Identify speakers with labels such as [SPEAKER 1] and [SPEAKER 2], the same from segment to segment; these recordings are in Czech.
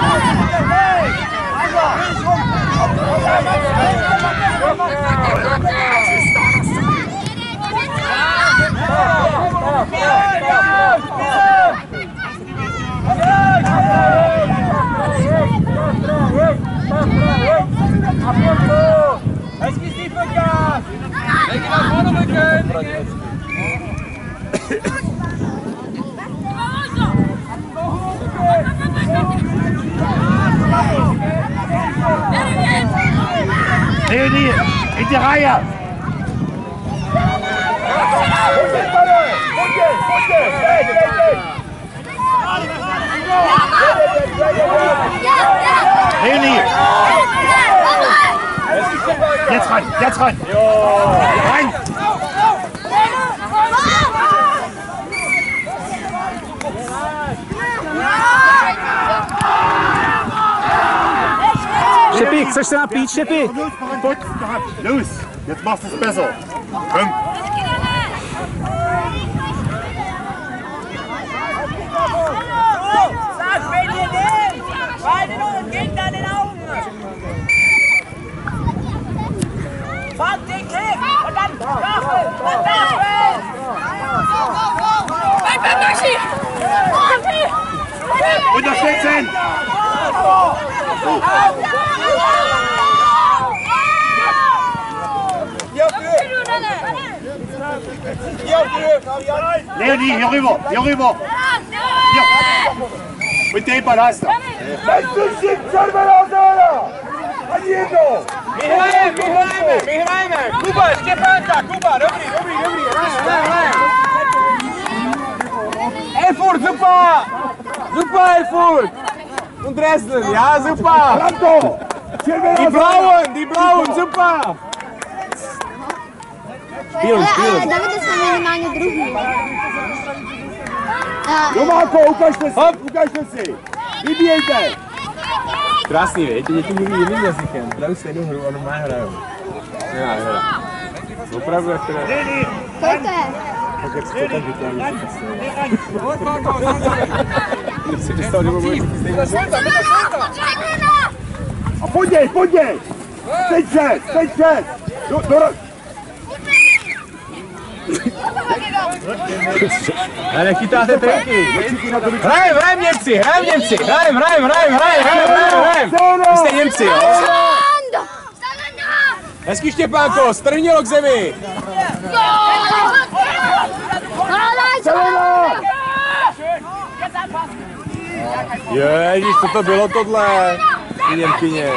[SPEAKER 1] Hezký
[SPEAKER 2] Leonie, in die Reihe! Leonie, jetzt ran, jetzt ran! Rein!
[SPEAKER 3] Šepi, chceš se napít, Šepi?
[SPEAKER 2] Gut, los, jetzt machst du es besser. Komm.
[SPEAKER 4] Sag, wenn ihr nehmt! Beide nur und Gegner in den Augen! Den Klick! Und dann! Und!
[SPEAKER 2] Unterstützen! Leonie, hier rüber, hier rüber. Hier. Mit dem Ballast. Weißt du,
[SPEAKER 1] schickt schon mal aus, Alter. Adiendo. Mihajme, Mihajme, Erfurt, super. Super, Erfurt. Und Dresden, ja, super. Die Blauen, die Blauen, super.
[SPEAKER 3] Špíluj, špíluj.
[SPEAKER 5] Davide jsme minimálně druhý. A,
[SPEAKER 2] Tomáko, ukažte si, ukažte si. Vybíjejte.
[SPEAKER 1] Krásný, viď? Ty děti mluví jiným jazykem, hrajou stejnou hru a normálně hrajou. Já, já. Opravdu, jak teda...
[SPEAKER 5] kolik to je?
[SPEAKER 1] Tak jak se to tak vytváří, Když si dostal, že bude stejně...
[SPEAKER 2] A poděj, poděj. Teď se, teď se. Do, do,
[SPEAKER 1] Ale nechytáte trenky. Hrajem, hrajem Němci, hrajem Němci, hrajem, hrajem, hrajem, hrajem, hrajem, hrajem, hrajem. Vy jste Němci, jo? Hezký Štěpánko, strhnilo k zemi. Ježíš, co to bylo tohle? Němkyně.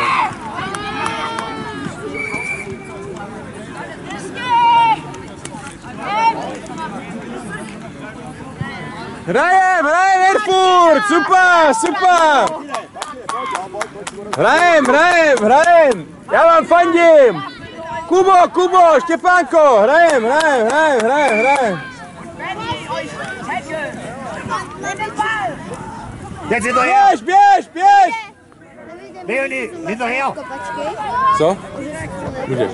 [SPEAKER 1] Hrajem, hrajem Erfurt, super, super. Hrajem, hrajem, hrajem. Já vám fandím. Kubo, Kubo, Štěpánko, hrajem, hrajem, hrajem, hrajem, hrajem.
[SPEAKER 2] Jetzt hinterher.
[SPEAKER 1] Běž, běž, běž.
[SPEAKER 2] Leonie, hinterher.
[SPEAKER 5] Kopačky.
[SPEAKER 1] Co? Můžeš.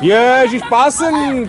[SPEAKER 1] Ježíš, passen.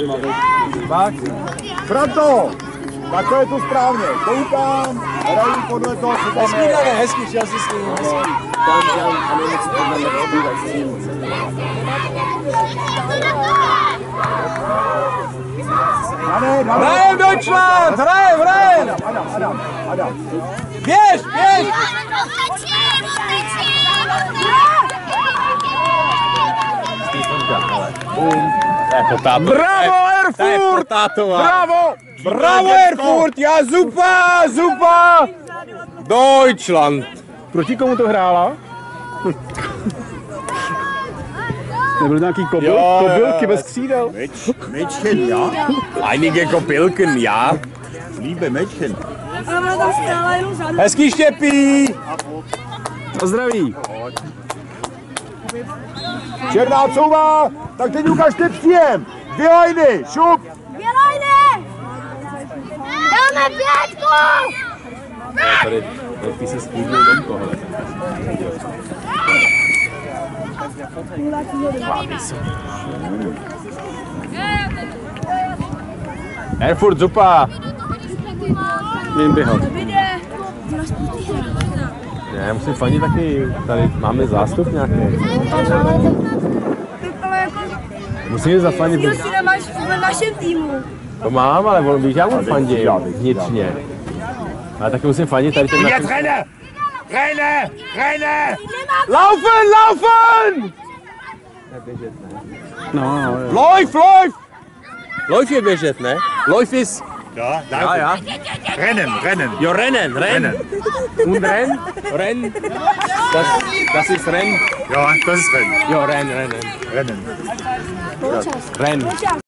[SPEAKER 3] nemohl.
[SPEAKER 2] Franto, takhle je to správně. Koukám, hrají podle toho, co tam
[SPEAKER 1] Hezký,
[SPEAKER 2] je.
[SPEAKER 1] Dané, hezký, šel jsi s ním, hezký. Hrajem Deutschland, hrajem, hrajem! Běž, běž!
[SPEAKER 3] Potáto.
[SPEAKER 1] Bravo,
[SPEAKER 3] To je
[SPEAKER 1] Erfurt!
[SPEAKER 3] potátová.
[SPEAKER 1] Bravo! Bravo, Erfurt! Já zupa, zupa! Deutschland!
[SPEAKER 3] Proti komu to hrála? Nebyl nějaký kobyl,
[SPEAKER 1] Jo,
[SPEAKER 3] kobylky
[SPEAKER 1] jo.
[SPEAKER 3] bez křídel?
[SPEAKER 2] Mädchen, ja.
[SPEAKER 1] Einige Kopilken, já.
[SPEAKER 2] Liebe Mädchen.
[SPEAKER 1] Hezký štěpí!
[SPEAKER 3] A zdraví.
[SPEAKER 2] Černá couvá, tak teď ukažte příjem. Dvě lajny, šup.
[SPEAKER 5] Dáme pětku!
[SPEAKER 3] Tady, ty se skýdnul dom tohle.
[SPEAKER 1] Erfurt, zupa!
[SPEAKER 3] Vím běhat. Ne, musím fandit taky, tady máme zástup nějaký. Musím zafandit,
[SPEAKER 5] Ty si nemáš v našem týmu.
[SPEAKER 3] to mám, ale on víš, já mu fandím vnitřně. Ale taky musím fandit tady ten
[SPEAKER 2] Jetzt renne. Renne, renne.
[SPEAKER 1] Laufen, laufen!
[SPEAKER 3] No, no, jo.
[SPEAKER 1] Läuf, läuf!
[SPEAKER 3] Läuf je běžet, ne? Läuf ist,
[SPEAKER 2] Ja,
[SPEAKER 3] ja, ja.
[SPEAKER 2] Rennen, rennen.
[SPEAKER 3] Ja, rennen, rennen. Und rennen, rennen. Das, das ist rennen.
[SPEAKER 2] Ja, das ist rennen.
[SPEAKER 3] Ja, rennen, rennen.
[SPEAKER 2] Rennen.
[SPEAKER 3] Ja. Rennen.